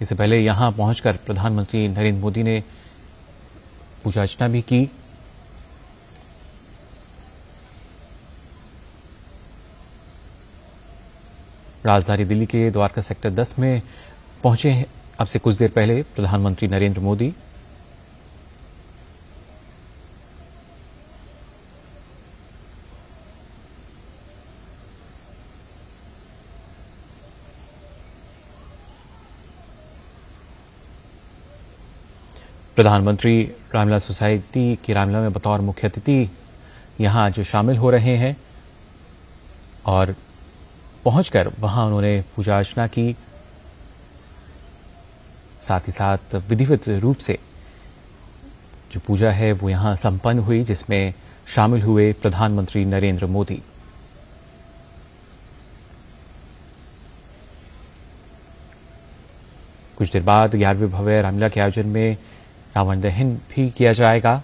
इससे पहले यहाँ पहुंचकर प्रधानमंत्री नरेंद्र मोदी ने पूजा अर्चना भी की। राजधानी दिल्ली के द्वारका सेक्टर 10 में पहुँचे हैं। अब से कुछ देर पहले प्रधानमंत्री नरेंद्र मोदी। प्रधानमंत्री रामलीला सोसाइटी की रामलीला में बतौर मुख्य अतिथि यहाँ जो शामिल हो रहे हैं और पहुंचकर वहाँ उन्होंने पूजा अर्चना की। साथ ही साथ विधिवत रूप से जो पूजा है वो यहाँ संपन्न हुई, जिसमें शामिल हुए प्रधानमंत्री नरेंद्र मोदी। कुछ देर बाद ग्यारहवीं भव्य रामलीला के आयोजन में रावण दहन भी किया जाएगा।